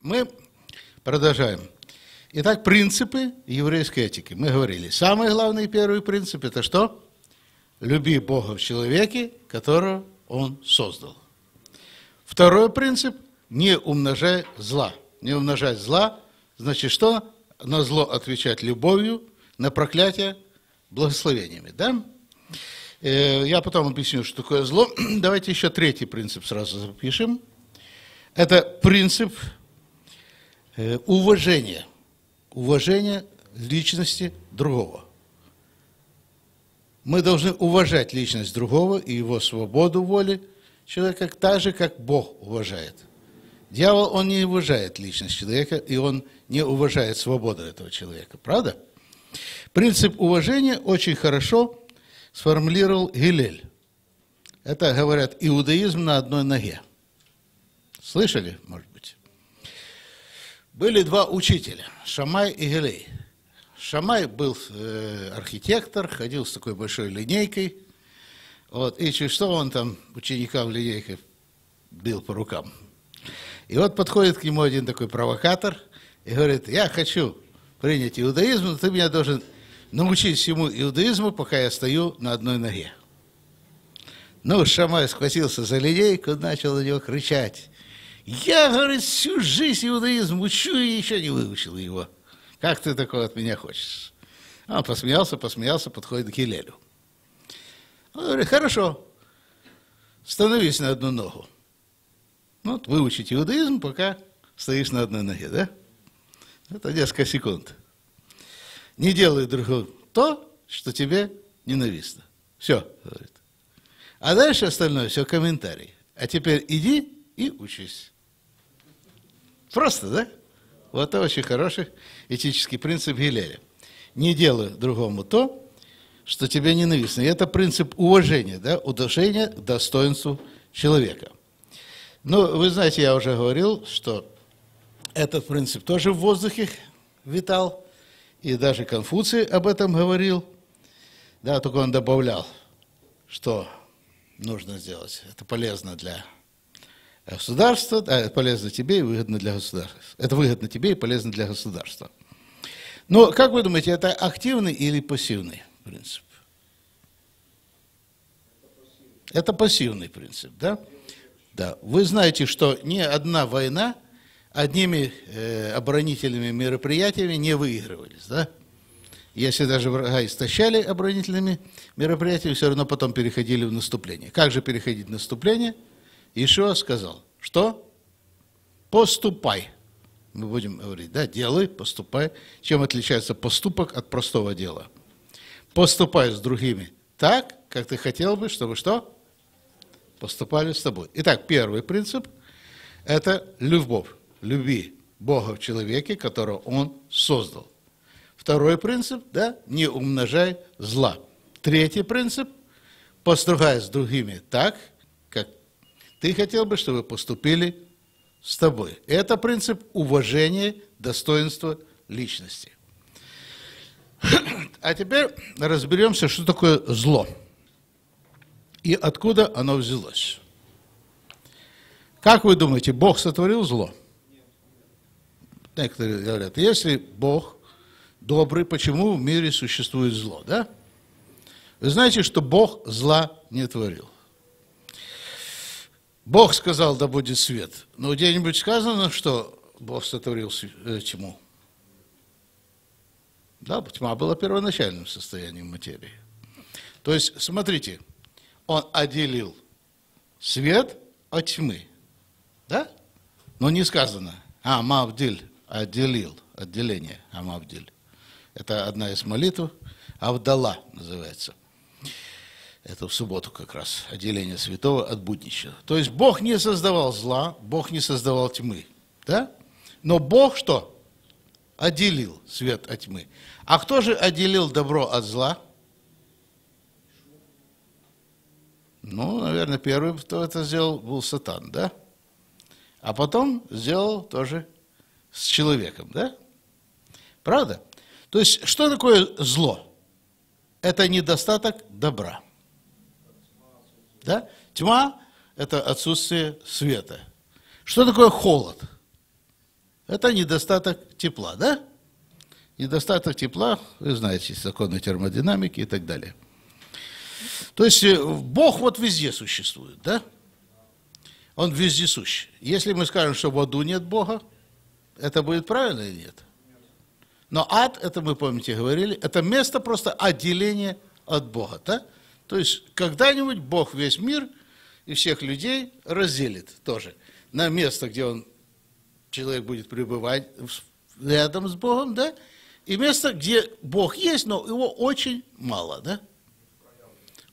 Мы продолжаем. Итак, принципы еврейской этики. Мы говорили, самый главный первый принцип – это что? Люби Бога в человеке, которого Он создал. Второй принцип – не умножай зла. Не умножать зла, значит что? На зло отвечать любовью, на проклятие благословениями. Да? Э, я потом объясню, что такое зло. Давайте еще третий принцип сразу запишем. Это принцип э, уважения. Уважения личности другого. Мы должны уважать личность другого и его свободу воли человека так же, как Бог уважает. Дьявол, он не уважает личность человека, и он не уважает свободу этого человека. Правда? Принцип уважения очень хорошо сформулировал Гилель. Это, говорят, иудаизм на одной ноге. Слышали, может быть? Были два учителя, Шамай и Гилей. Шамай был э, архитектор, ходил с такой большой линейкой, вот, и что он там ученикам линейкой бил по рукам. И вот подходит к нему один такой провокатор и говорит, я хочу принять иудаизм, но ты меня должен научить всему иудаизму, пока я стою на одной ноге. Ну, Шамай схватился за линейку, начал на него кричать. Я, говорит, всю жизнь иудаизм учу и еще не выучил его. Как ты такого от меня хочешь? Он посмеялся, посмеялся, подходит к Гилелю. Он говорит, хорошо, становись на одну ногу. Ну, вот выучить иудаизм, пока стоишь на одной ноге, да? Это несколько секунд. Не делай другому то, что тебе ненавистно. Все, говорит. А дальше остальное все комментарий. А теперь иди и учись. Просто, да? Вот это очень хороший этический принцип Гилеля. Не делай другому то, что тебе ненавистно. И это принцип уважения, да, уважения к достоинству человека. Ну, вы знаете, я уже говорил, что этот принцип тоже в воздухе витал, и даже Конфуций об этом говорил, да, только он добавлял, что нужно сделать. Это полезно для государства, а это полезно тебе и выгодно для государства. Это выгодно тебе и полезно для государства. Но, как вы думаете, это активный или пассивный принцип? Это пассивный принцип, да? Да. Вы знаете, что ни одна война одними э, оборонительными мероприятиями не выигрывались, да? Если даже врага истощали оборонительными мероприятиями, все равно потом переходили в наступление. Как же переходить в наступление? Ишуа сказал, что? Поступай. Мы будем говорить, да, делай, поступай. Чем отличается поступок от простого дела? Поступай с другими так, как ты хотел бы, чтобы что? поступали с тобой. Итак, первый принцип – это любовь. Люби Бога в человеке, которого Он создал. Второй принцип – да, не умножай зла. Третий принцип – поступай с другими так, ты хотел бы, чтобы поступили с тобой. Это принцип уважения, достоинства личности. А теперь разберемся, что такое зло и откуда оно взялось. Как вы думаете, Бог сотворил зло? Некоторые говорят, если Бог добрый, почему в мире существует зло, да? Вы знаете, что Бог зла не творил. Бог сказал, да будет свет. Но где-нибудь сказано, что Бог сотворил э, тьму? Да, тьма была первоначальным состоянием материи. То есть, смотрите, он отделил свет от тьмы. Да? Но не сказано. А, Мавдиль отделил, отделение, Амавдиль. Это одна из молитв, Авдала называется. Это в субботу как раз, отделение святого от будничего. То есть Бог не создавал зла, Бог не создавал тьмы. Да? Но Бог что? Отделил свет от тьмы. А кто же отделил добро от зла? Ну, наверное, первый, кто это сделал, был Сатан, да? А потом сделал тоже с человеком, да? Правда? То есть, что такое зло? Это недостаток добра. Да? Тьма – это отсутствие света. Что такое холод? Это недостаток тепла, да? Недостаток тепла, вы знаете, законы термодинамики и так далее. То есть э, Бог вот везде существует, да? Он вездесущ. Если мы скажем, что в аду нет Бога, это будет правильно или нет? Но ад, это мы, помните, говорили, это место просто отделения от Бога, да? То есть когда-нибудь Бог весь мир и всех людей разделит тоже на место, где он, человек будет пребывать рядом с Богом, да? И место, где Бог есть, но его очень мало, да?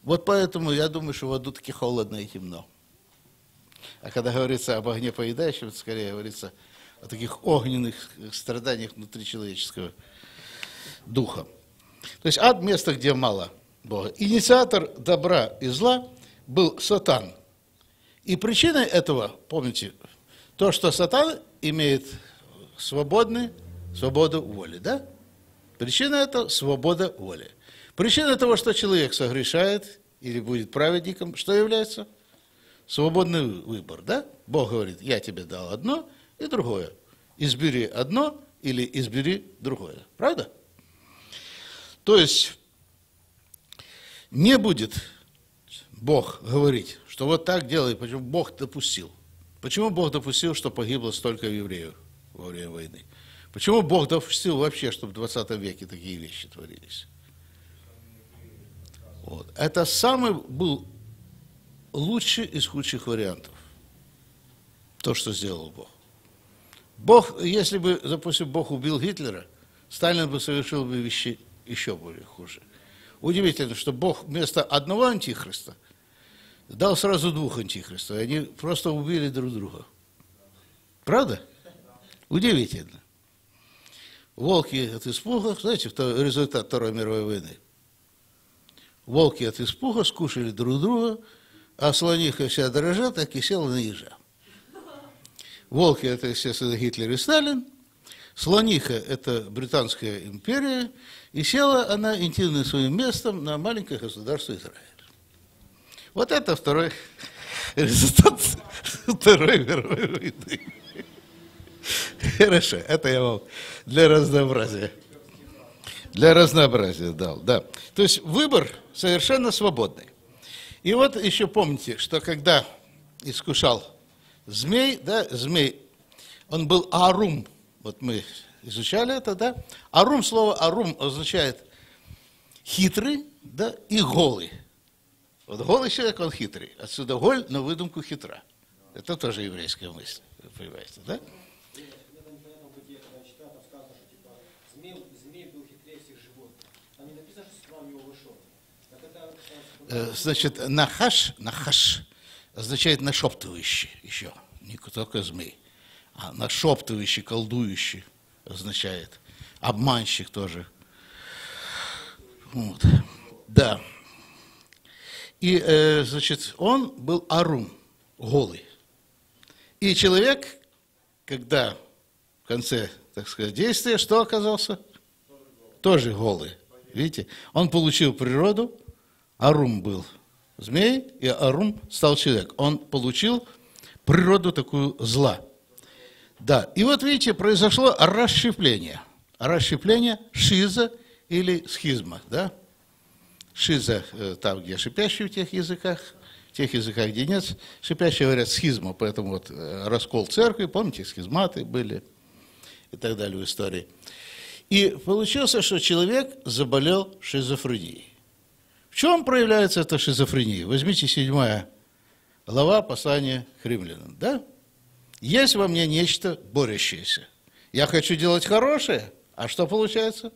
Вот поэтому я думаю, что в аду таки холодно и темно. А когда говорится об огне поедающем, скорее говорится о таких огненных страданиях внутри человеческого духа. То есть ад – место, где мало Бога. Инициатор добра и зла был Сатан. И причиной этого, помните, то, что Сатан имеет свободный, свободу воли, да? Причина это свобода воли. Причина того, что человек согрешает или будет праведником, что является? Свободный выбор, да? Бог говорит, я тебе дал одно и другое. Избери одно или избери другое. Правда? То есть не будет Бог говорить, что вот так делай, почему Бог допустил. Почему Бог допустил, что погибло столько евреев во время войны? Почему Бог допустил вообще, чтобы в 20 веке такие вещи творились? Вот. Это самый был лучший из худших вариантов. То, что сделал Бог. Бог, если бы, допустим, Бог убил Гитлера, Сталин бы совершил бы вещи еще более хуже. Удивительно, что Бог вместо одного антихриста дал сразу двух антихристов. Они просто убили друг друга. Правда? Удивительно. Волки от испуга, знаете, результат Второй мировой войны. Волки от испуга скушали друг друга, а слониха вся дрожа, так и села на ежа. Волки – это, естественно, Гитлер и Сталин. Слониха – это Британская империя. И села она интимным своим местом на маленькое государство Израиль. Вот это второй результат Второй мировой войны. Хорошо, это я вам для разнообразия. Для разнообразия дал, да. То есть выбор совершенно свободный. И вот еще помните, что когда искушал змей, да, змей, он был арум, вот мы изучали это, да. Арум, слово арум означает хитрый, да, и голый. Вот голый человек, он хитрый. Отсюда голь на выдумку хитра. Это тоже еврейская мысль, вы понимаете, да? Э, значит, нахаш, нахаш означает нашептывающий еще, не только змей, а нашептывающий, колдующий означает. Обманщик тоже. Вот. Да. И, э, значит, он был арум, голый. И человек, когда в конце, так сказать, действия, что оказался? Тоже голый. Видите? Он получил природу, Арум был змей, и Арум стал человек. Он получил природу такую зла. Да, и вот видите, произошло расщепление. Расщепление шиза или схизма, да? Шиза э, там, где шипящий в тех языках, в тех языках, где нет шипящие, говорят схизма, поэтому вот э, раскол церкви, помните, схизматы были и так далее в истории. И получилось, что человек заболел шизофренией. В чем проявляется эта шизофрения? Возьмите седьмая глава послания к римлянам, да? Есть во мне нечто борющееся. Я хочу делать хорошее, а что получается?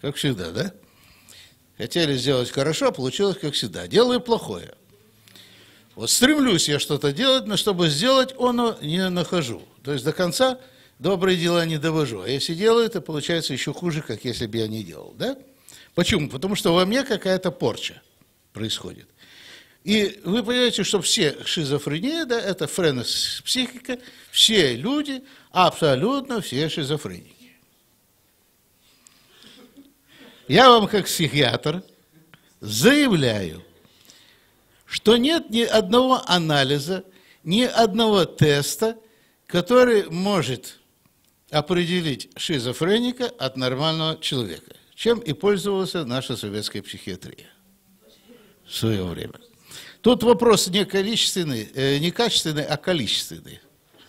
Как всегда, да? Хотели сделать хорошо, а получилось как всегда. Делаю плохое. Вот стремлюсь я что-то делать, но чтобы сделать, оно не нахожу. То есть до конца добрые дела не довожу. А если делаю, то получается еще хуже, как если бы я не делал, да? Почему? Потому что во мне какая-то порча происходит. И вы понимаете, что все шизофрения, да, это френос психика, все люди, абсолютно все шизофреники. Я вам как психиатр заявляю, что нет ни одного анализа, ни одного теста, который может определить шизофреника от нормального человека, чем и пользовалась наша советская психиатрия в свое время. Тут вопрос не количественный, э, не качественный, а количественный.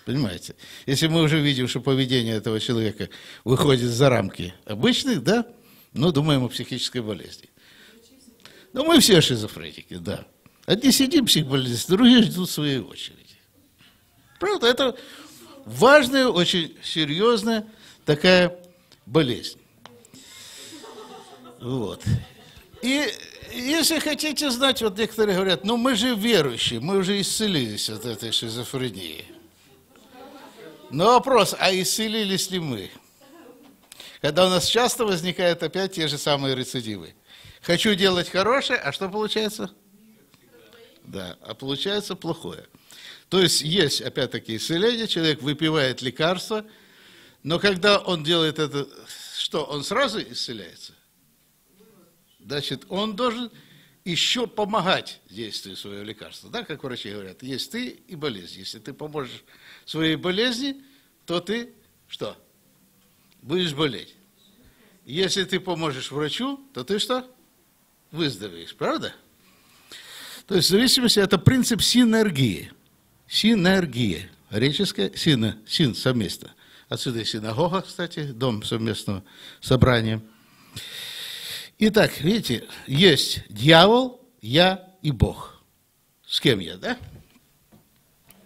Понимаете? Если мы уже видим, что поведение этого человека выходит за рамки обычных, да, ну, думаем о психической болезни. Ну, мы все шизофреники, да. Одни сидим психбольницы, другие ждут своей очереди. Правда, это важная, очень серьезная такая болезнь. Вот. И если хотите знать, вот некоторые говорят, ну мы же верующие, мы уже исцелились от этой шизофрении. Но вопрос, а исцелились ли мы? Когда у нас часто возникают опять те же самые рецидивы. Хочу делать хорошее, а что получается? Да, а получается плохое. То есть есть, опять-таки, исцеление, человек выпивает лекарство, но когда он делает это, что, он сразу исцеляется? Значит, он должен еще помогать действию своего лекарства. Да, как врачи говорят, есть ты и болезнь. Если ты поможешь своей болезни, то ты что? Будешь болеть. Если ты поможешь врачу, то ты что? Выздоровеешь, правда? То есть в зависимости, это принцип синергии. Синергия. Греческая сина, син совместно. Отсюда и синагога, кстати, дом совместного собрания. Итак, видите, есть дьявол, я и Бог. С кем я, да?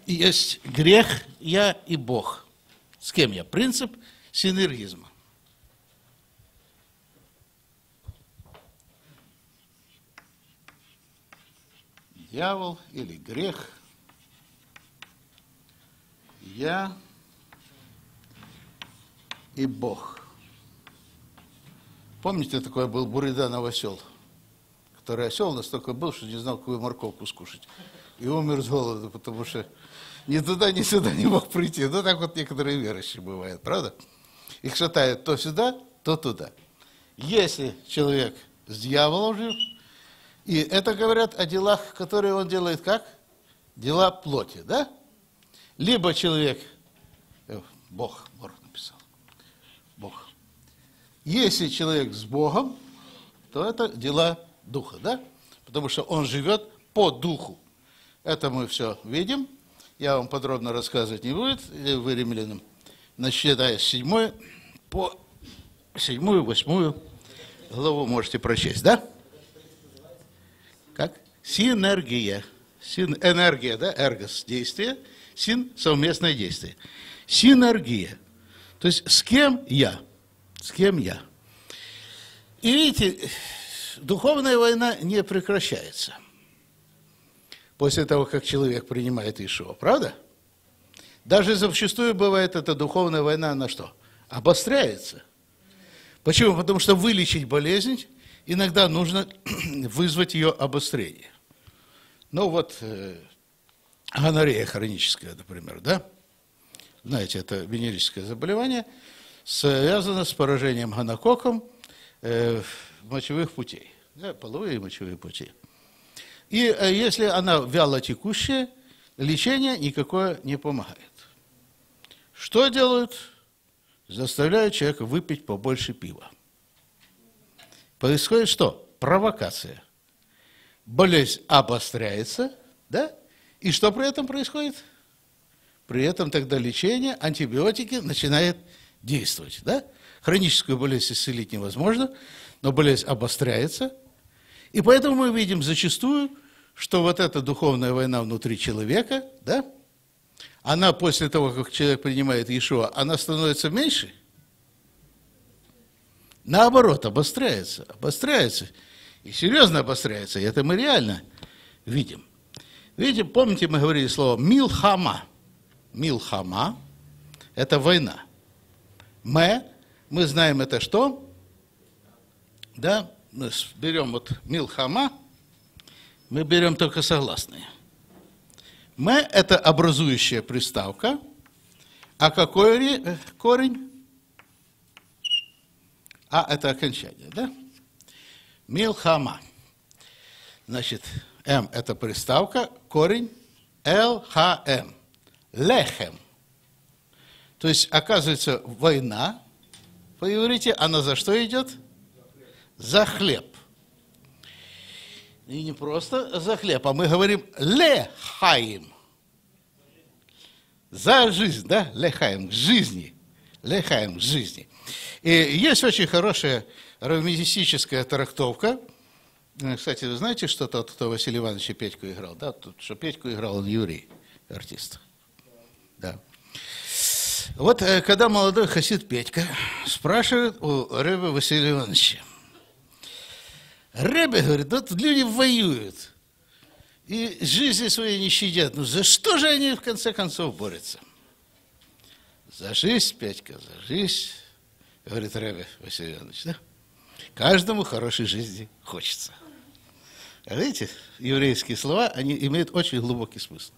Есть грех, я и Бог. С кем я? Принцип синергизма. Дьявол или грех, я и Бог. Помните, такой был Буриданов осел, который осел настолько был, что не знал, какую морковку скушать. И умер с голоду, потому что ни туда, ни сюда не мог прийти. Ну, так вот некоторые верующие бывают, правда? Их шатают то сюда, то туда. Если человек с дьяволом жив, и это говорят о делах, которые он делает как? Дела плоти, да? Либо человек, э, Бог. Если человек с Богом, то это дела духа, да? Потому что он живет по духу. Это мы все видим. Я вам подробно рассказывать не буду, вы римлянам, начиная с седьмой по седьмую, восьмую главу можете прочесть, да? Как? Синергия. Син, энергия, да, эргос, действие, син – совместное действие. Синергия. То есть с кем я? С кем я? И видите, духовная война не прекращается после того, как человек принимает Ишуа, правда? Даже зачастую бывает эта духовная война на что? Обостряется. Почему? Потому что вылечить болезнь иногда нужно вызвать ее обострение. Ну вот, э, гонорея хроническая, например, да? Знаете, это венерическое заболевание, связано с поражением гонококом э, мочевых путей, да, половые и мочевые пути. И э, если она вяло текущая, лечение никакое не помогает. Что делают? Заставляют человека выпить побольше пива. Происходит что? Провокация. Болезнь обостряется, да? И что при этом происходит? При этом тогда лечение, антибиотики начинают действовать, да? Хроническую болезнь исцелить невозможно, но болезнь обостряется. И поэтому мы видим зачастую, что вот эта духовная война внутри человека, да, она после того, как человек принимает Иешуа, она становится меньше – Наоборот, обостряется, обостряется. И серьезно обостряется. И это мы реально видим. Видите, помните, мы говорили слово «милхама». «Милхама» – это война. «Ме» – мы знаем это что? Да, мы берем вот «милхама», мы берем только согласные. «Ме» – это образующая приставка. А какой корень? А это окончание, да? Милхама. Значит, М – это приставка, корень Л, Х, М. Лехем. То есть, оказывается, война, по иврите, она за что идет? За хлеб. И не просто за хлеб, а мы говорим лехаим. За жизнь, да? Лехаим, к жизни. Лехаим, к жизни. И есть очень хорошая равмистическая трактовка. Э, кстати, вы знаете, что тот, кто Василий Иванович Петьку играл? Да, тут, что Петьку играл он Юрий, артист. Да. Вот э, когда молодой хасид Петька спрашивает у Рэба Василия Ивановича, Рэбе говорит, вот люди воюют, и жизни своей не щадят. Ну за что же они в конце концов борются? За жизнь, Петька, за жизнь, говорит Рэбе Василий Иванович, да? Каждому хорошей жизни хочется. А видите, еврейские слова, они имеют очень глубокий смысл.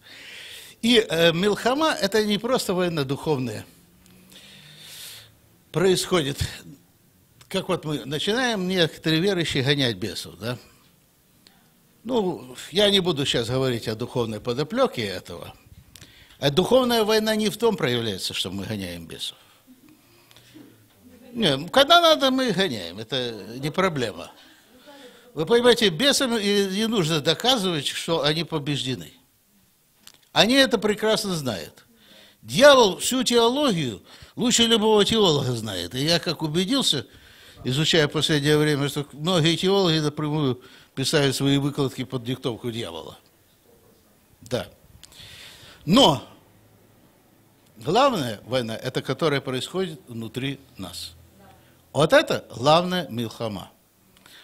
И э, Милхама – это не просто военно-духовное. Происходит, как вот мы начинаем некоторые верующие гонять бесов, да? Ну, я не буду сейчас говорить о духовной подоплеке этого. А духовная война не в том проявляется, что мы гоняем бесов. Не, когда надо, мы гоняем, это не проблема. Вы понимаете, бесам не нужно доказывать, что они побеждены. Они это прекрасно знают. Дьявол всю теологию лучше любого теолога знает. И я как убедился, изучая в последнее время, что многие теологи напрямую писали свои выкладки под диктовку дьявола. Да. Но главная война, это которая происходит внутри нас. Вот это главная милхама.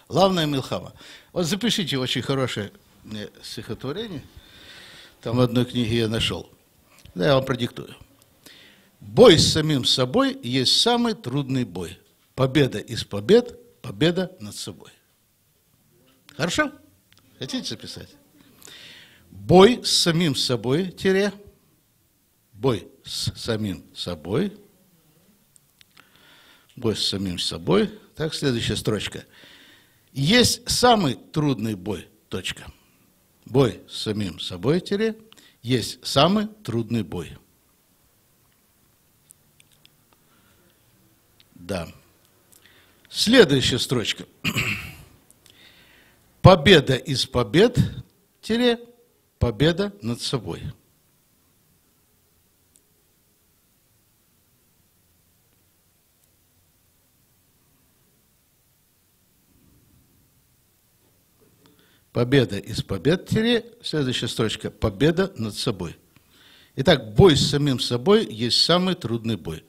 Главная милхама. Вот запишите очень хорошее стихотворение. Там в одной книге я нашел. Да, я вам продиктую. Бой с самим собой есть самый трудный бой. Победа из побед, победа над собой. Хорошо? Хотите записать? Бой с самим собой, тире, бой с самим собой, бой с самим собой. Так, следующая строчка. Есть самый трудный бой, точка. Бой с самим собой, тире, есть самый трудный бой. Да. Следующая строчка. Победа из побед, тире, победа над собой. Победа из побед, тире, следующая строчка, победа над собой. Итак, бой с самим собой есть самый трудный бой.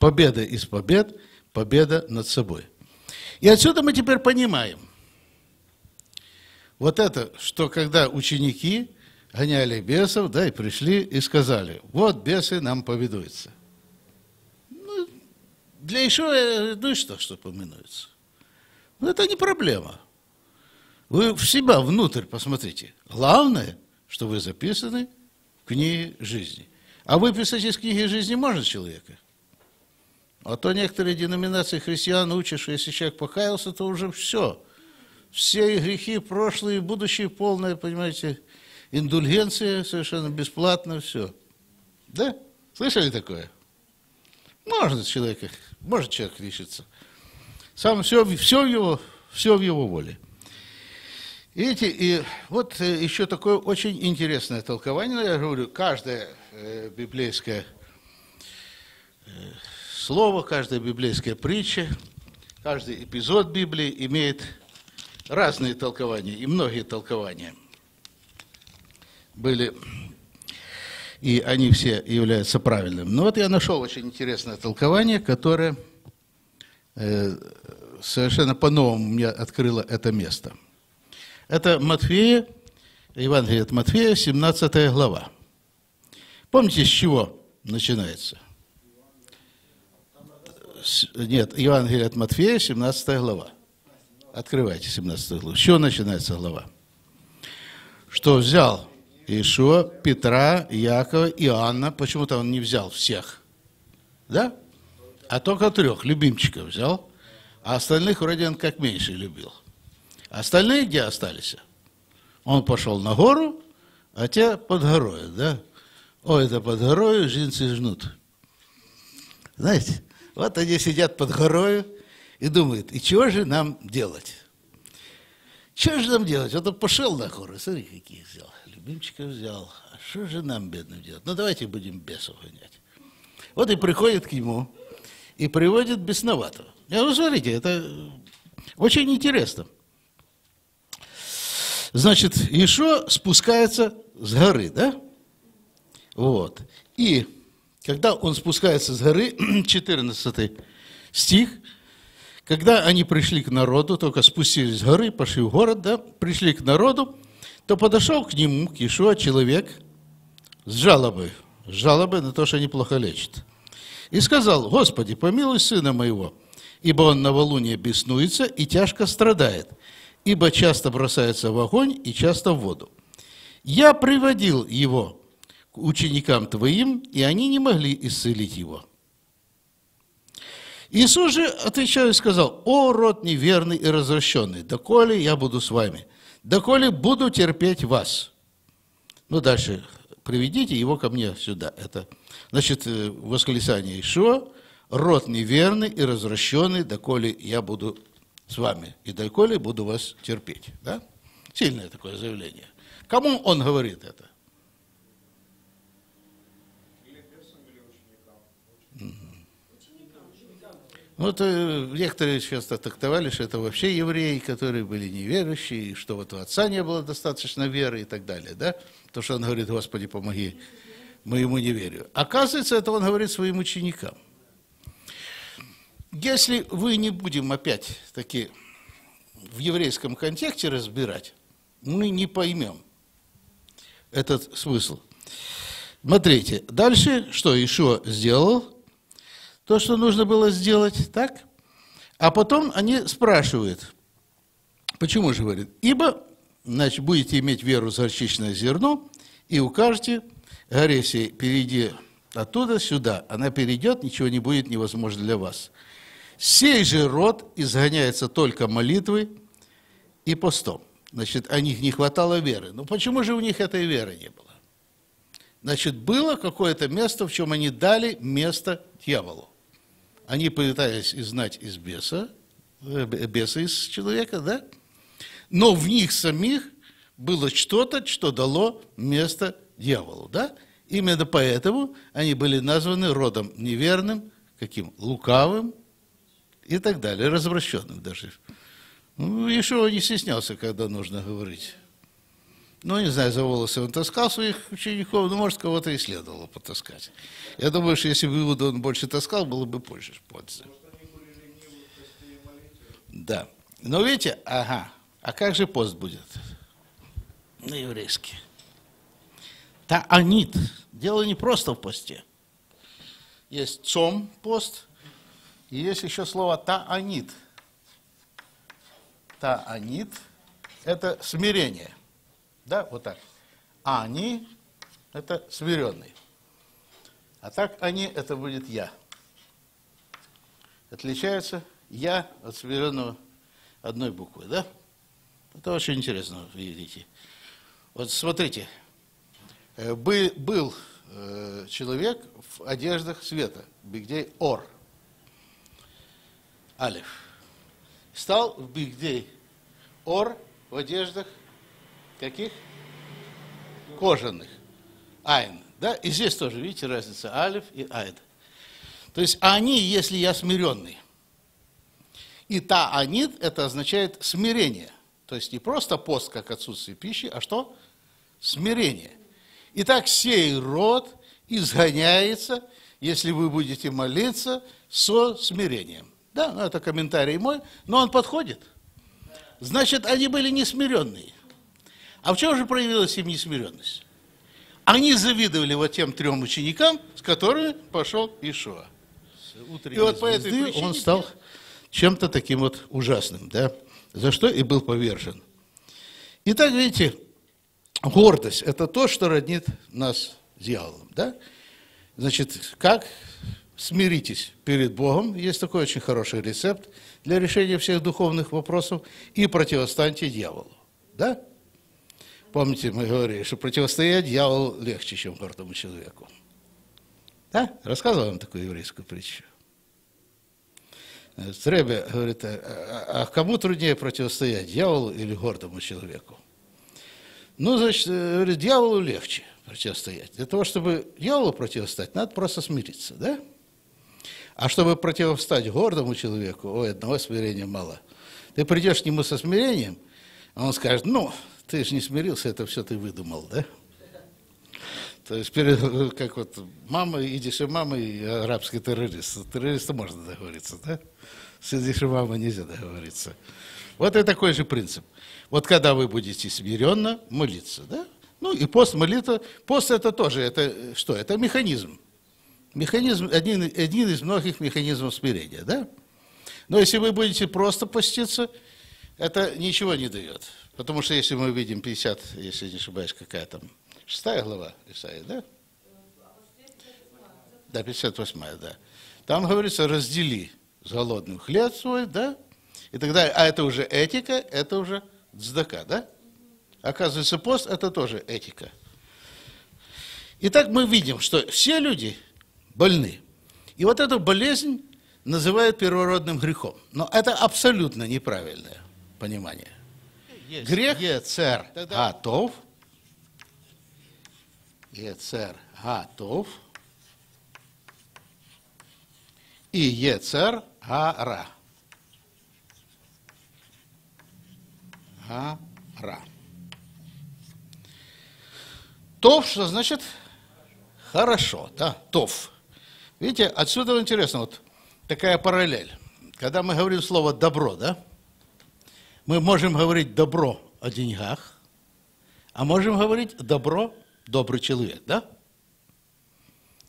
Победа из побед, победа над собой. И отсюда мы теперь понимаем, вот это, что когда ученики гоняли бесов, да, и пришли и сказали, вот бесы нам поведуются. Ну, для еще, ну и что, что поминуются? Ну, это не проблема. Вы в себя внутрь посмотрите. Главное, что вы записаны в книге жизни. А выписать из книги жизни можно человека? А то некоторые деноминации христиан учат, что если человек покаялся, то уже все. Все грехи, прошлые и будущие, полная, понимаете, индульгенция, совершенно бесплатно, все. Да? Слышали такое? Можно человек, может человек лишиться. Сам все, все, в его, все в его воле. Видите, и вот э, еще такое очень интересное толкование, я говорю, каждое э, библейское э, слово, каждая библейская притча, каждый эпизод Библии имеет разные толкования, и многие толкования были, и они все являются правильными. Но вот я нашел очень интересное толкование, которое совершенно по-новому мне открыло это место – это Матфея, Евангелие от Матфея, 17 глава. Помните, с чего начинается? Нет, Евангелие от Матфея, 17 глава. Открывайте 17 главу. С чего начинается глава? Что взял Иешуа, Петра, Якова, Иоанна. Почему-то он не взял всех. Да? А только трех любимчиков взял. А остальных вроде он как меньше любил. Остальные где остались? Он пошел на гору, а те под горой, да? Ой, это под горой жинцы жнут. Знаете, вот они сидят под горою и думают, и чего же нам делать? Что же нам делать? Вот он пошел на горы, смотри, какие взял. Любимчиков взял. А что же нам, бедным, делать? Ну, давайте будем бесов гонять. Вот и приходит к нему и приводит бесноватого. Я говорю, смотрите, это очень интересно. Значит, Ишо спускается с горы, да? Вот. И когда он спускается с горы, 14 стих, когда они пришли к народу, только спустились с горы, пошли в город, да, пришли к народу, то подошел к нему, к Ишуа, человек с жалобой, с жалобой на то, что они плохо лечат. И сказал, Господи, помилуй сына моего, ибо он новолуние беснуется и тяжко страдает, ибо часто бросается в огонь и часто в воду. Я приводил его к ученикам твоим, и они не могли исцелить его. Иисус же отвечал и сказал, «О, род неверный и развращенный, доколе я буду с вами, доколе буду терпеть вас». Ну, дальше, приведите его ко мне сюда. Это, значит, э, восклицание Ишуа, род неверный и развращенный, доколе я буду с вами, и доколе буду вас терпеть. Да? Сильное такое заявление. Кому он говорит это? Вот э, некоторые часто трактовали, что это вообще евреи, которые были неверующие, что вот у отца не было достаточно веры и так далее, да? То, что он говорит, Господи, помоги моему неверию. Оказывается, это он говорит своим ученикам. Если вы не будем опять таки в еврейском контексте разбирать, мы не поймем этот смысл. Смотрите, дальше что еще сделал? то, что нужно было сделать, так? А потом они спрашивают, почему же, говорит, ибо, значит, будете иметь веру за горчичное зерно, и укажете горе перейди оттуда сюда, она перейдет, ничего не будет невозможно для вас. Сей же род изгоняется только молитвой и постом. Значит, о них не хватало веры. Но почему же у них этой веры не было? Значит, было какое-то место, в чем они дали место дьяволу. Они пытались изгнать из беса, э, беса из человека, да? Но в них самих было что-то, что дало место дьяволу, да? Именно поэтому они были названы родом неверным, каким? Лукавым и так далее, развращенным даже. Ну, Ишуа не стеснялся, когда нужно говорить. Ну, не знаю, за волосы он таскал своих учеников, но, может, кого-то и следовало потаскать. Я думаю, что если Иуда он больше таскал, было бы позже пользы. Да. Но видите, ага, а как же пост будет? На еврейский. Таанит. Дело не просто в посте. Есть цом пост, и есть еще слово таанит. Таанит – это смирение – да, вот так. А они – это смиренный. А так они – это будет я. Отличается я от смиренного одной буквы, да? Это очень интересно, видите. Вот смотрите, э, был э, человек в одеждах света, Бигдей Ор, Алиф. Стал в Бигдей Ор в одеждах Каких? Кожаных. Айн. Да? И здесь тоже, видите, разница. Алиф и Айд. То есть они, если я смиренный. И та анит, это означает смирение. То есть не просто пост, как отсутствие пищи, а что? Смирение. Итак, сей род изгоняется, если вы будете молиться со смирением. Да, ну это комментарий мой, но он подходит. Значит, они были несмиренные. А в чем же проявилась им несмиренность? Они завидовали вот тем трем ученикам, с которыми пошел Ишуа. И вот по этой причине он стал чем-то таким вот ужасным, да, за что и был повержен. Итак, видите, гордость – это то, что роднит нас дьяволом, да? Значит, как смиритесь перед Богом, есть такой очень хороший рецепт для решения всех духовных вопросов, и противостаньте дьяволу, да? Помните, мы говорили, что противостоять дьяволу легче, чем гордому человеку. Да? Рассказывал вам такую еврейскую притчу. Требе говорит, а, а кому труднее противостоять, дьяволу или гордому человеку? Ну, значит, говорит, дьяволу легче противостоять. Для того, чтобы дьяволу противостоять, надо просто смириться, да? А чтобы противостать гордому человеку, ой, одного смирения мало. Ты придешь к нему со смирением, а он скажет, ну, ты же не смирился, это все ты выдумал, да? То есть, перед, как вот мама, идишь и мама, и арабский террорист. С террористом можно договориться, да? С идишь и мамой нельзя договориться. Вот и такой же принцип. Вот когда вы будете смиренно молиться, да? Ну и пост молитва, пост это тоже, это что? Это механизм. Механизм, один, один из многих механизмов смирения, да? Но если вы будете просто поститься, это ничего не дает. Потому что если мы видим 50, если не ошибаюсь, какая там, шестая глава Исаия, да? Да, 58, да. Там говорится, раздели с голодным хлеб свой, да? И тогда, а это уже этика, это уже дздака, да? Оказывается, пост – это тоже этика. Итак, мы видим, что все люди больны. И вот эту болезнь называют первородным грехом. Но это абсолютно неправильное понимание. Есть. Грех Ецер готов. Ецер готов. И Ецер гара. Гара. Тов, что значит хорошо, да, тов. Видите, отсюда интересно, вот такая параллель. Когда мы говорим слово добро, да, мы можем говорить добро о деньгах, а можем говорить добро, добрый человек, да?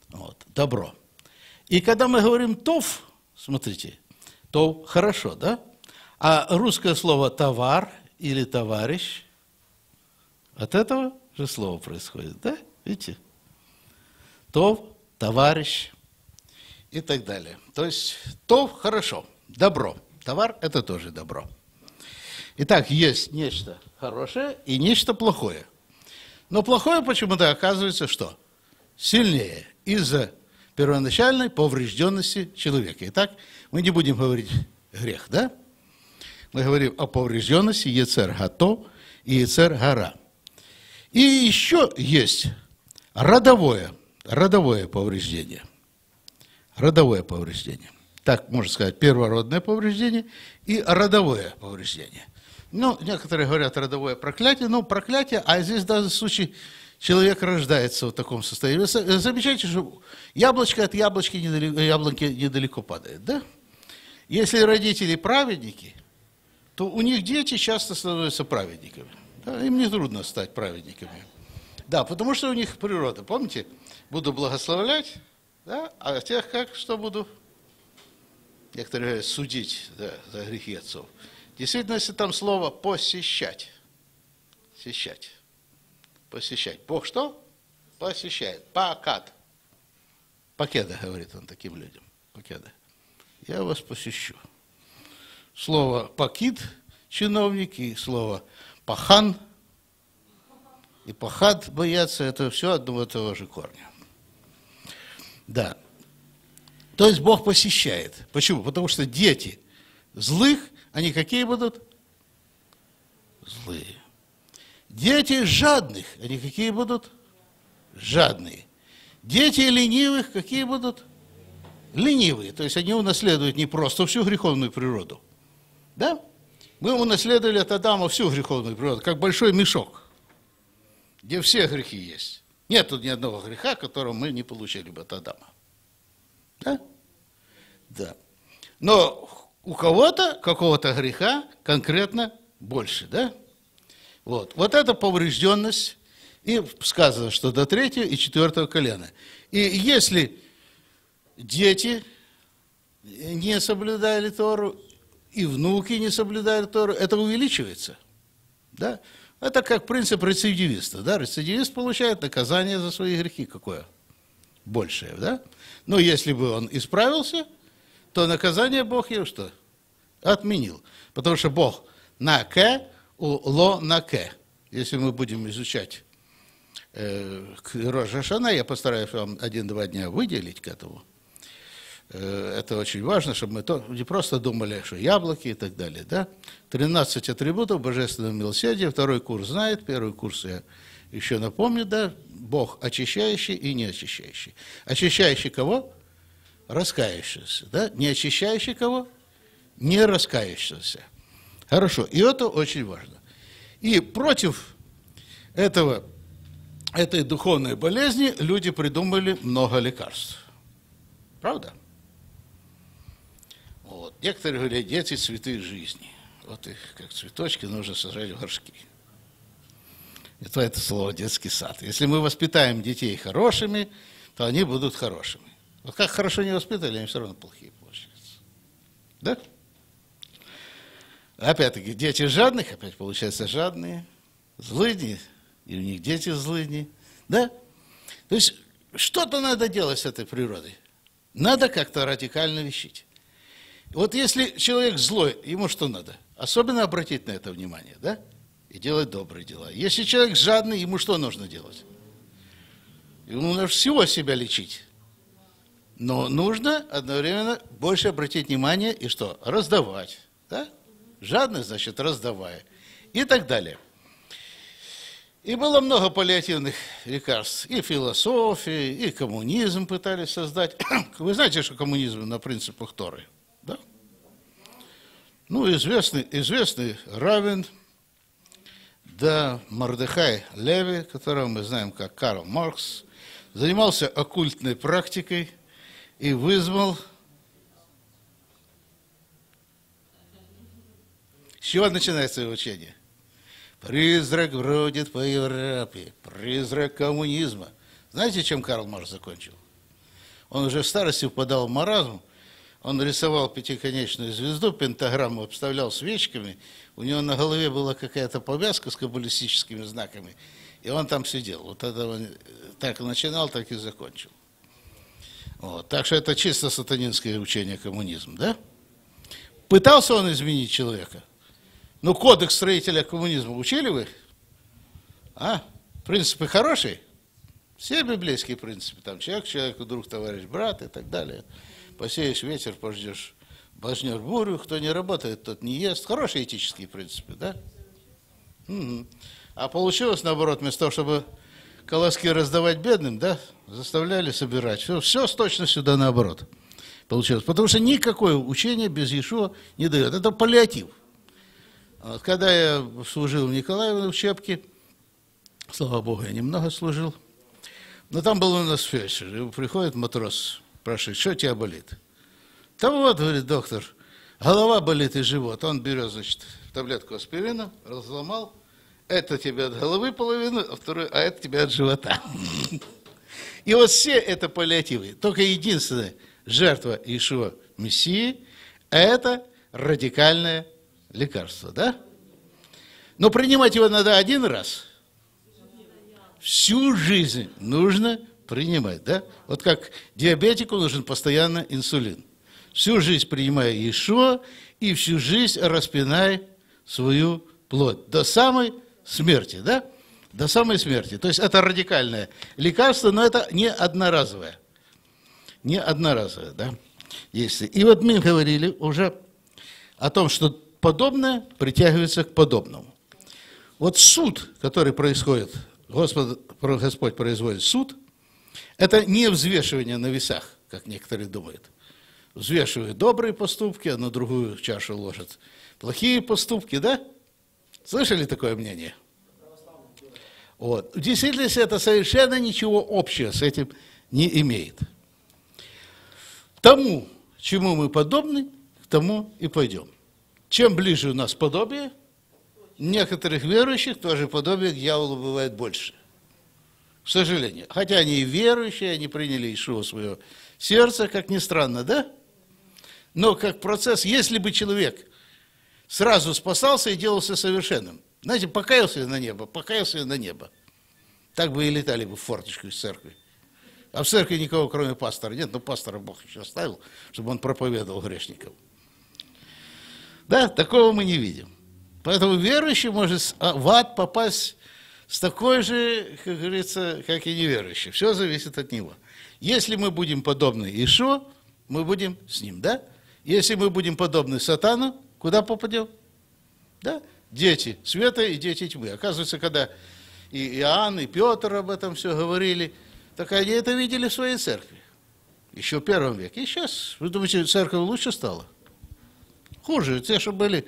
Вот, добро. И когда мы говорим тов, смотрите, то хорошо, да? А русское слово товар или товарищ, от этого же слово происходит, да? Видите? Тов, товарищ и так далее. То есть тов хорошо, добро. Товар – это тоже добро. Итак, есть нечто хорошее и нечто плохое. Но плохое почему-то оказывается что? Сильнее из-за первоначальной поврежденности человека. Итак, мы не будем говорить грех, да? Мы говорим о поврежденности Ецер Гато и Ецер Гара. И еще есть родовое, родовое повреждение. Родовое повреждение. Так можно сказать, первородное повреждение и родовое повреждение. Ну, некоторые говорят родовое проклятие, ну, проклятие, а здесь в данном случае человек рождается в таком состоянии. Вы замечаете, что яблочко от яблочки недалеко, яблоньки недалеко падает, да? Если родители праведники, то у них дети часто становятся праведниками. Да? Им не трудно стать праведниками. Да, потому что у них природа. Помните, буду благословлять, да? а тех как, что буду? Некоторые говорят, судить да, за грехи отцов. Действительно, если там слово «посещать», «посещать», «посещать», Бог что? Посещает, «пакат», «покеда», говорит он таким людям, «покеда». Я вас посещу. Слово «пакид» – чиновник, и слово «пахан» и «пахад» боятся – это все одного и того же корня. Да. То есть Бог посещает. Почему? Потому что дети злых они какие будут? Злые. Дети жадных, они какие будут? Жадные. Дети ленивых какие будут? Ленивые. То есть они унаследуют не просто всю греховную природу. Да? Мы унаследовали от Адама всю греховную природу, как большой мешок, где все грехи есть. Нет тут ни одного греха, которого мы не получили бы от Адама. Да? Да. Но у кого-то какого-то греха конкретно больше, да? Вот. Вот это поврежденность, и сказано, что до третьего и четвертого колена. И если дети не соблюдали Тору, и внуки не соблюдают Тору, это увеличивается. Да? Это как принцип рецидивиста. Да? Рецидивист получает наказание за свои грехи какое? Большее. Да? Но если бы он исправился, то наказание Бог ему что? Отменил. Потому что Бог на к ло на к. Если мы будем изучать э, Рожа Шана, я постараюсь вам один-два дня выделить к этому. Э, это очень важно, чтобы мы не просто думали, что яблоки и так далее. Да? 13 атрибутов божественного милосердия. Второй курс знает, первый курс я еще напомню, да, Бог очищающий и не очищающий. Очищающий кого? Раскаявшегося. Да? Не очищающий кого? Не раскаявшегося. Хорошо, и это очень важно. И против этого, этой духовной болезни люди придумали много лекарств. Правда? Некоторые говорят, дети цветы жизни. Вот их, как цветочки, нужно сажать в горшки. Это это слово детский сад. Если мы воспитаем детей хорошими, то они будут хорошими. Вот как хорошо не воспитали, они все равно плохие получаются. Да? Опять-таки, дети жадных, опять получаются жадные, злыдни, и у них дети злыдни. Да? То есть, что-то надо делать с этой природой. Надо как-то радикально вещить. Вот если человек злой, ему что надо? Особенно обратить на это внимание, да? И делать добрые дела. Если человек жадный, ему что нужно делать? Ему нужно всего себя лечить. Но нужно одновременно больше обратить внимание и что? Раздавать. Да? Жадность, значит, раздавая. И так далее. И было много паллиативных лекарств. И философии, и коммунизм пытались создать. Вы знаете, что коммунизм на принципах Торы? Ну, известный, известный Равен, да, Мордехай Леви, которого мы знаем как Карл Маркс, занимался оккультной практикой и вызвал С чего начинается его учение? Призрак бродит по Европе, призрак коммунизма. Знаете, чем Карл Марс закончил? Он уже в старости впадал в маразм, он рисовал пятиконечную звезду, пентаграмму обставлял свечками, у него на голове была какая-то повязка с каббалистическими знаками, и он там сидел. Вот это он так и начинал, так и закончил. Вот. Так что это чисто сатанинское учение коммунизм, да? Пытался он изменить человека – ну, кодекс строителя коммунизма учили вы? А? Принципы хорошие? Все библейские принципы. Там человек, человеку, друг, товарищ, брат и так далее. Посеешь ветер, пождешь, божнешь бурю. Кто не работает, тот не ест. Хорошие этические принципы, да? Угу. А получилось, наоборот, вместо того, чтобы колоски раздавать бедным, да, заставляли собирать. Все, все точно сюда наоборот получилось. Потому что никакое учение без Иешуа не дает. Это паллиатив. Вот, когда я служил в Николаеве в Чепке, слава богу, я немного служил, но там был у нас фельдшер, приходит матрос, спрашивает, что тебя болит? Да вот, говорит доктор, голова болит и живот. Он берет, значит, таблетку аспирина, разломал, это тебе от головы половину, а, вторую, а это тебе от живота. И вот все это паллиативы. Только единственная жертва Ишуа Мессии – это радикальная лекарство, да? Но принимать его надо один раз. Всю жизнь нужно принимать, да? Вот как диабетику нужен постоянно инсулин. Всю жизнь принимай Иешуа и всю жизнь распинай свою плоть до самой смерти, да? До самой смерти. То есть это радикальное лекарство, но это не одноразовое. Не одноразовое, да? Если. И вот мы говорили уже о том, что подобное притягивается к подобному. Вот суд, который происходит, Господь, Господь производит суд, это не взвешивание на весах, как некоторые думают. Взвешивают добрые поступки, а на другую чашу ложат плохие поступки, да? Слышали такое мнение? Вот. В действительности это совершенно ничего общего с этим не имеет. Тому, чему мы подобны, к тому и пойдем. Чем ближе у нас подобие, некоторых верующих тоже подобие к дьяволу бывает больше. К сожалению. Хотя они и верующие, они приняли Ишуа в свое сердце, как ни странно, да? Но как процесс, если бы человек сразу спасался и делался совершенным, знаете, покаялся на небо, покаялся на небо, так бы и летали бы в форточку из церкви. А в церкви никого, кроме пастора, нет, но пастора Бог еще оставил, чтобы он проповедовал грешникам. Да, такого мы не видим. Поэтому верующий может а, в ад попасть с такой же, как говорится, как и неверующий. Все зависит от него. Если мы будем подобны Ишо, мы будем с ним, да? Если мы будем подобны сатану, куда попадем? Да? Дети света и дети тьмы. Оказывается, когда и Иоанн, и Петр об этом все говорили, так они это видели в своей церкви. Еще в первом веке. И сейчас, вы думаете, церковь лучше стала? Хуже. Те, что были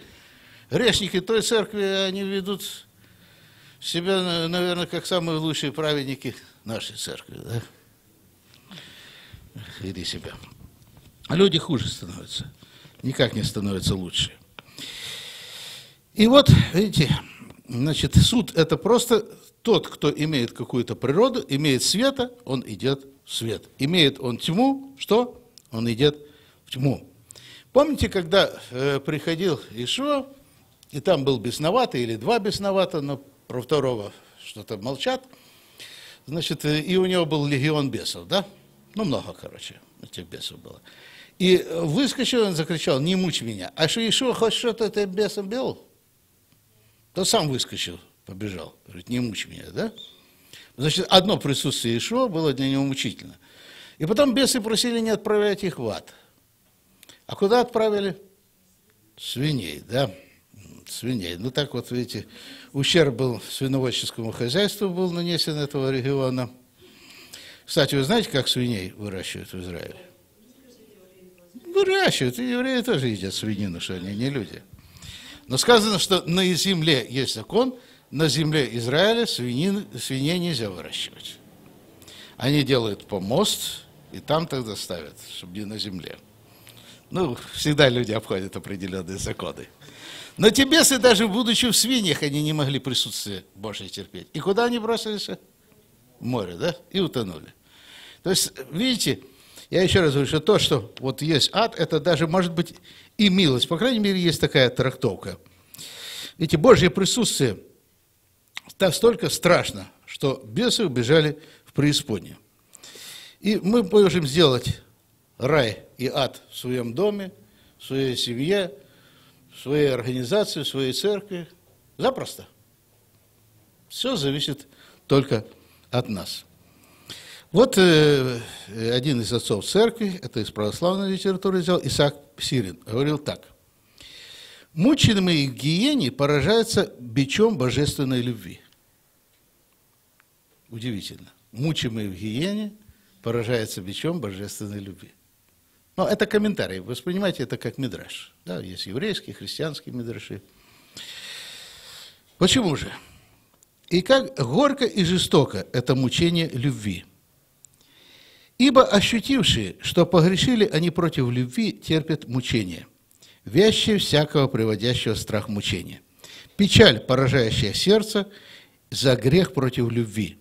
грешники той церкви, они ведут себя, наверное, как самые лучшие праведники нашей церкви. Да? Или себя. А люди хуже становятся. Никак не становятся лучше. И вот, видите, значит, суд – это просто тот, кто имеет какую-то природу, имеет света, он идет в свет. Имеет он тьму, что? Он идет в тьму. Помните, когда э, приходил Ишуа, и там был бесноватый или два бесновата, но про второго что-то молчат, значит, э, и у него был легион бесов, да? Ну, много, короче, этих бесов было. И выскочил, он закричал, не мучь меня. А что Ишуа хоть что-то этим бесом делал? То сам выскочил, побежал. Говорит, не мучь меня, да? Значит, одно присутствие Ишуа было для него мучительно. И потом бесы просили не отправлять их в ад. А куда отправили? Свиней, да? Свиней. Ну так вот, видите, ущерб был свиноводческому хозяйству был нанесен этого региона. Кстати, вы знаете, как свиней выращивают в Израиле? Выращивают, и евреи тоже едят свинину, что они не люди. Но сказано, что на земле есть закон, на земле Израиля свинин, свиней нельзя выращивать. Они делают помост, и там тогда ставят, чтобы не на земле. Ну, всегда люди обходят определенные законы. Но те бесы, даже будучи в свиньях, они не могли присутствие Божье терпеть. И куда они бросились? В море, да? И утонули. То есть, видите, я еще раз говорю, что то, что вот есть ад, это даже может быть и милость. По крайней мере, есть такая трактовка. Видите, Божье присутствие настолько страшно, что бесы убежали в преисподнюю. И мы можем сделать рай и ад в своем доме, в своей семье, своей организации, в своей церкви. Запросто. Все зависит только от нас. Вот э, один из отцов церкви, это из православной литературы взял, Исаак Сирин, говорил так. Мученые в гиене поражаются бичом божественной любви. Удивительно. Мучимые в гиене поражаются бичом божественной любви. Но это комментарий. Воспринимайте это как мидраж. Да, есть еврейские, христианские мидраши. Почему же? И как горько и жестоко это мучение любви – Ибо ощутившие, что погрешили они против любви, терпят мучения, вящие всякого приводящего страх мучения. Печаль, поражающая сердце, за грех против любви,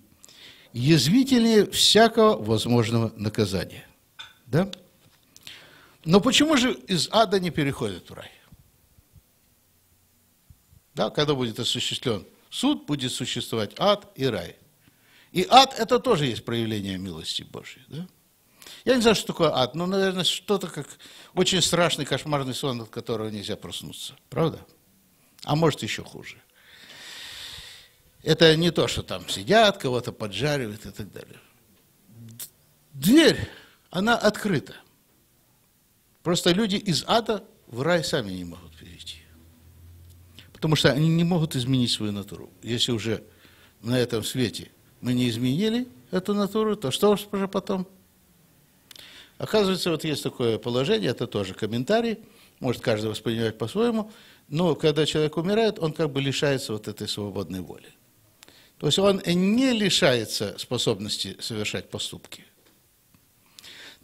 язвительнее всякого возможного наказания. Да? Но почему же из ада не переходят в рай? Да, когда будет осуществлен суд, будет существовать ад и рай – и ад – это тоже есть проявление милости Божьей. Да? Я не знаю, что такое ад, но, наверное, что-то как очень страшный, кошмарный сон, от которого нельзя проснуться. Правда? А может, еще хуже. Это не то, что там сидят, кого-то поджаривают и так далее. Дверь, она открыта. Просто люди из ада в рай сами не могут перейти. Потому что они не могут изменить свою натуру. Если уже на этом свете мы не изменили эту натуру, то что же потом? Оказывается, вот есть такое положение, это тоже комментарий, может каждый воспринимать по-своему, но когда человек умирает, он как бы лишается вот этой свободной воли. То есть он не лишается способности совершать поступки.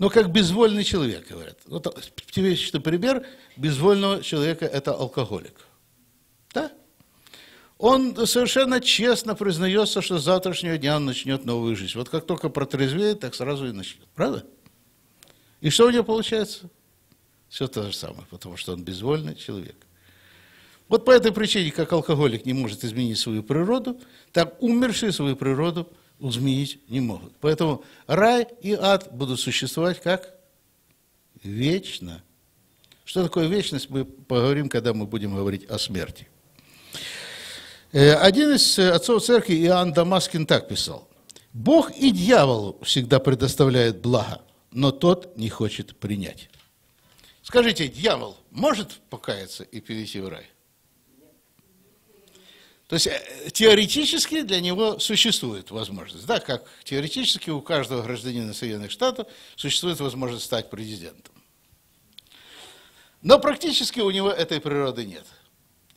Но как безвольный человек, говорят. Вот типичный пример безвольного человека – это алкоголик. Да? он совершенно честно признается, что с завтрашнего дня он начнет новую жизнь. Вот как только протрезвеет, так сразу и начнет. Правда? И что у него получается? Все то же самое, потому что он безвольный человек. Вот по этой причине, как алкоголик не может изменить свою природу, так умершие свою природу изменить не могут. Поэтому рай и ад будут существовать как вечно. Что такое вечность, мы поговорим, когда мы будем говорить о смерти. Э, один из э, отцов церкви, Иоанн Дамаскин, так писал. Бог и дьяволу всегда предоставляет благо, но тот не хочет принять. Скажите, дьявол может покаяться и перейти в рай? То есть э, теоретически для него существует возможность, да, как теоретически у каждого гражданина Соединенных Штатов существует возможность стать президентом. Но практически у него этой природы нет.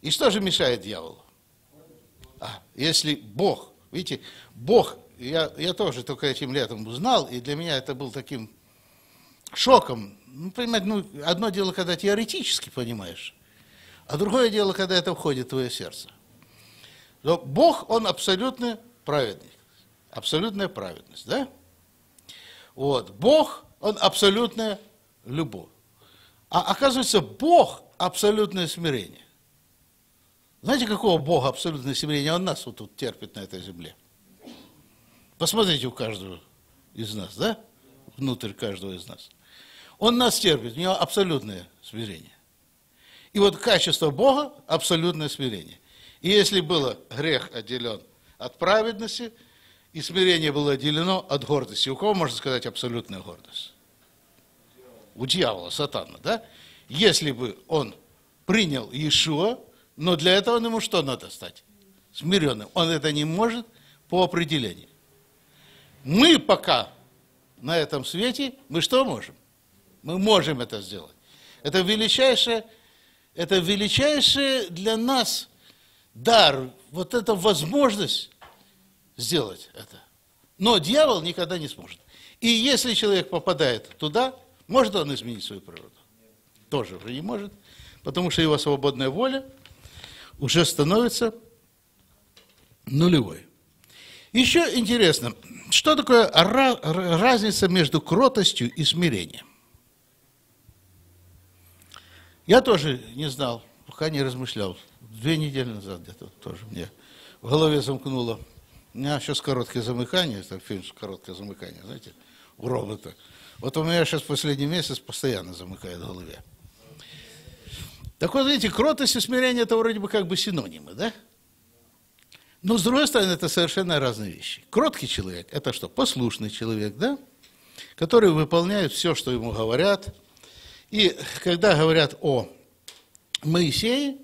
И что же мешает дьяволу? А, если Бог, видите, Бог, я, я тоже только этим летом узнал, и для меня это был таким шоком. Ну, понимаете, ну, одно дело, когда теоретически понимаешь, а другое дело, когда это входит в твое сердце. Но Бог, Он абсолютно праведник. Абсолютная праведность, да? Вот. Бог, Он абсолютная любовь. А оказывается, Бог – абсолютное смирение. Знаете, какого Бога абсолютное смирение Он нас вот тут терпит на этой земле? Посмотрите у каждого из нас, да? Внутрь каждого из нас. Он нас терпит, у него абсолютное смирение. И вот качество Бога – абсолютное смирение. И если было грех отделен от праведности, и смирение было отделено от гордости, у кого можно сказать абсолютная гордость? у дьявола, сатана, да? Если бы он принял Иешуа, но для этого ему что надо стать? Смиренным. Он это не может по определению. Мы пока на этом свете, мы что можем? Мы можем это сделать. Это величайшее, это величайшее для нас дар, вот эта возможность сделать это. Но дьявол никогда не сможет. И если человек попадает туда, может он изменить свою природу? Тоже уже не может, потому что его свободная воля уже становится нулевой. Еще интересно, что такое разница между кротостью и смирением? Я тоже не знал, пока не размышлял. Две недели назад где-то тоже мне в голове замкнуло. У меня сейчас короткое замыкание, это фильм «Короткое замыкание», знаете, у робота. Вот у меня сейчас последний месяц постоянно замыкает в голове. Так вот, видите, кротость и смирение – это вроде бы как бы синонимы, да? Но, с другой стороны, это совершенно разные вещи. Кроткий человек – это что? Послушный человек, да? Который выполняет все, что ему говорят. И когда говорят о Моисее,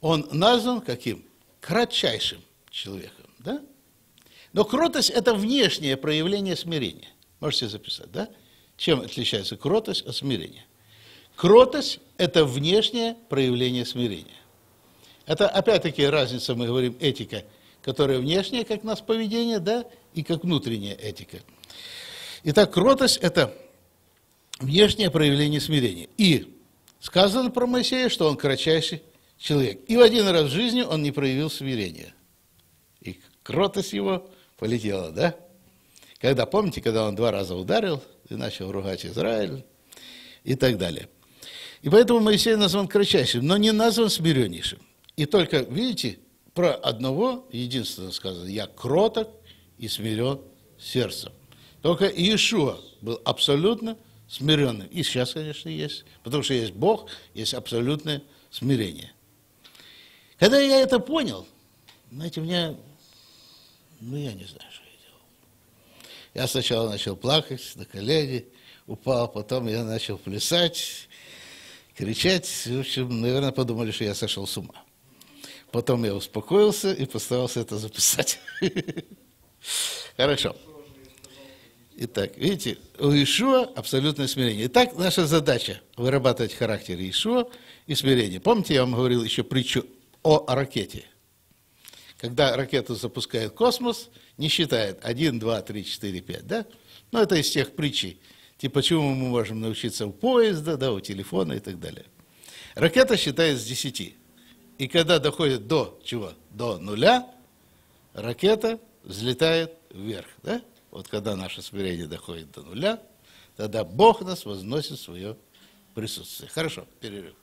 он назван каким? Кратчайшим человеком, да? Но кротость – это внешнее проявление смирения. Можете записать, да? Чем отличается кротость от смирения? Кротость – это внешнее проявление смирения. Это опять-таки разница, мы говорим, этика, которая внешняя, как нас поведение, да, и как внутренняя этика. Итак, кротость – это внешнее проявление смирения. И сказано про Моисея, что он кратчайший человек. И в один раз в жизни он не проявил смирения. И кротость его полетела, да? Когда, помните, когда он два раза ударил – и начал ругать Израиль и так далее. И поэтому Моисей назван кратчайшим, но не назван смиреннейшим. И только, видите, про одного единственное сказано, я кроток и смирен сердцем. Только Иешуа был абсолютно смиренным. И сейчас, конечно, есть, потому что есть Бог, есть абсолютное смирение. Когда я это понял, знаете, меня, ну, я не знаю, что я сначала начал плакать на колени, упал, потом я начал плясать, кричать. В общем, наверное, подумали, что я сошел с ума. Потом я успокоился и постарался это записать. Хорошо. Итак, видите, у Ишуа абсолютное смирение. Итак, наша задача – вырабатывать характер Ишуа и смирение. Помните, я вам говорил еще притчу о ракете – когда ракету запускает космос, не считает 1, 2, 3, 4, 5, да? Ну, это из тех притчей, типа, чему мы можем научиться у поезда, да, у телефона и так далее. Ракета считает с 10. И когда доходит до чего? До нуля, ракета взлетает вверх, да? Вот когда наше смирение доходит до нуля, тогда Бог нас возносит в свое присутствие. Хорошо, перерыв.